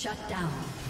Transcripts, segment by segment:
Shut down.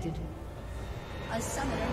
disconnected. A summoner.